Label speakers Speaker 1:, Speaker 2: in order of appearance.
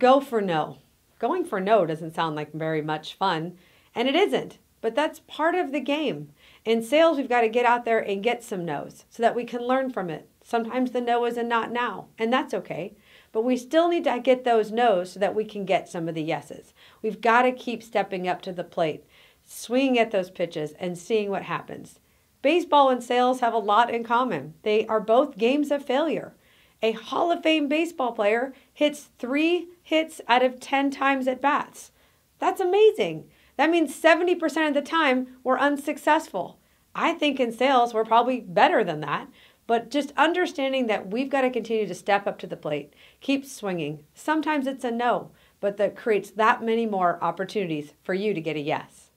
Speaker 1: go for no. Going for no doesn't sound like very much fun, and it isn't, but that's part of the game. In sales, we've got to get out there and get some no's so that we can learn from it. Sometimes the no is a not now, and that's okay. But we still need to get those no's so that we can get some of the yeses. We've got to keep stepping up to the plate, swinging at those pitches, and seeing what happens. Baseball and sales have a lot in common. They are both games of failure. A Hall of Fame baseball player hits three hits out of 10 times at bats. That's amazing. That means 70% of the time we're unsuccessful. I think in sales we're probably better than that, but just understanding that we've got to continue to step up to the plate, keep swinging. Sometimes it's a no, but that creates that many more opportunities for you to get a yes.